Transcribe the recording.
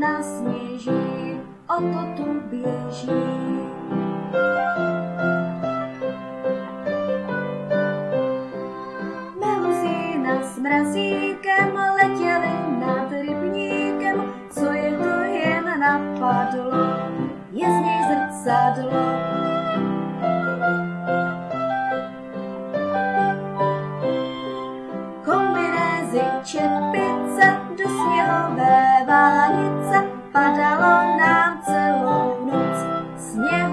nasněží, o to tu běží. Meluzína s mrazíkem letěli nad rybníkem, co je to jen napadlo, je z něj zrcadlo. mezi čepice do sněhové vánice padalo nám celou noc sněh.